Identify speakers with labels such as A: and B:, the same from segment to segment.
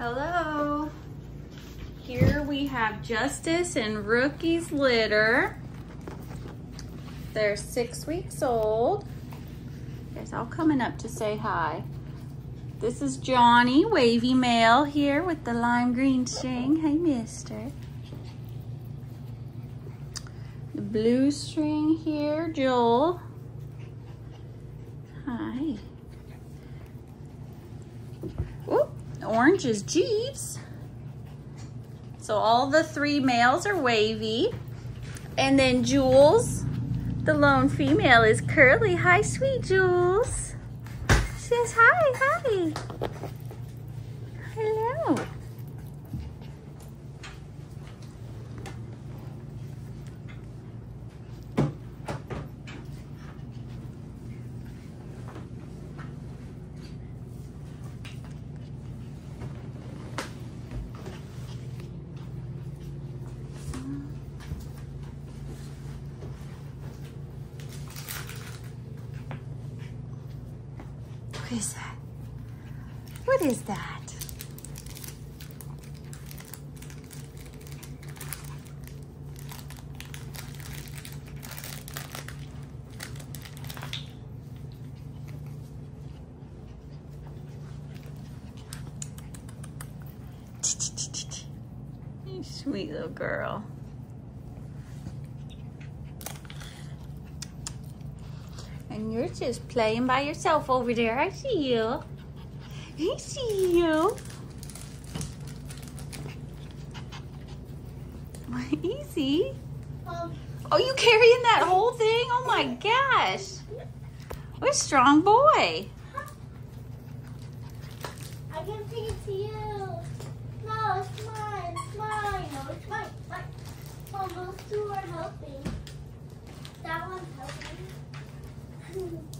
A: Hello. Here we have Justice and Rookie's litter. They're six weeks old. Guys all coming up to say hi. This is Johnny, wavy male here with the lime green string. Hey, mister. The blue string here, Joel. Hi. Orange is Jeeves. So all the three males are wavy. And then Jules, the lone female, is curly. Hi, sweet Jules. She says hi, hi. Hello. What is that? What is that? You sweet little girl. And you're just playing by yourself over there. I see you. I see you. Easy.
B: Um,
A: Oh, you carrying that whole thing? Oh my gosh. What a strong boy.
B: I can take it to you. No, it's mine. It's mine. No, it's mine. mine. Oh, those two are helping. That one's helping. Thank you.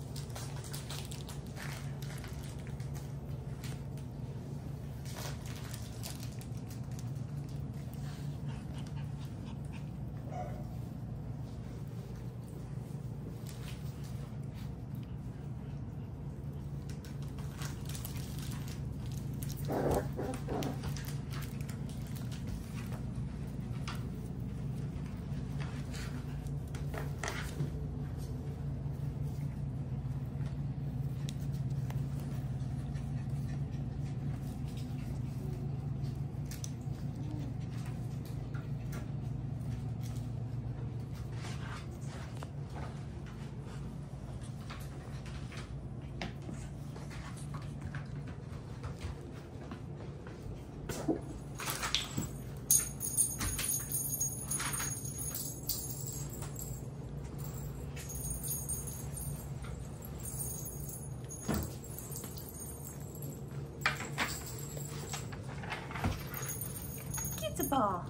A: Get the ball.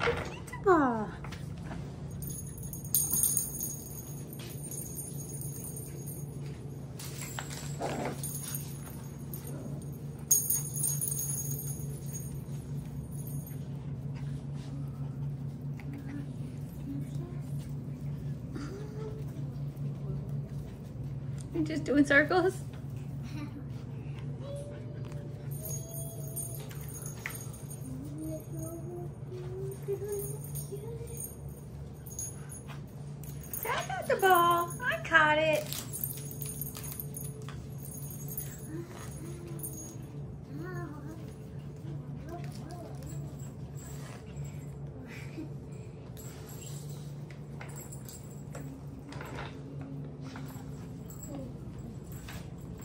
A: Get the ball. You just doing circles? Ball. I caught it.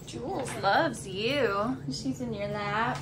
A: Jules loves you. She's in your lap.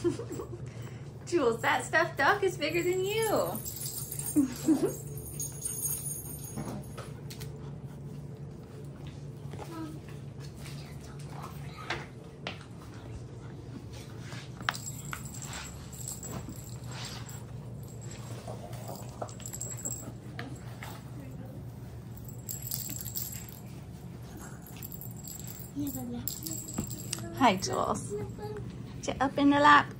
A: Jules, that stuffed duck is bigger than you. Hi, Jules. Up in the lap.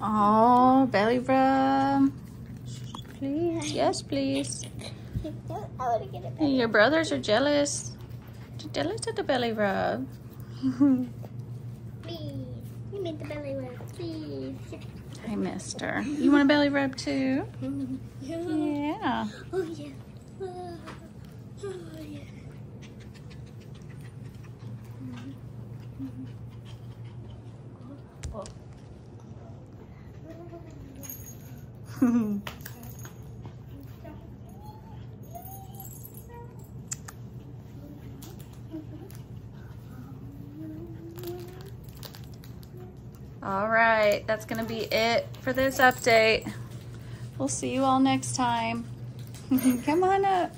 A: Oh, belly rub. Please, yes, please. Your brothers are jealous. They're jealous of the belly rub.
B: Please. You made the belly rub. Please.
A: Hi, mister. You want a belly rub too?
B: yeah.
A: Yeah.
B: Oh, yeah. Oh, yeah.
A: all right, that's going to be it for this update. We'll see you all next time. Come on up.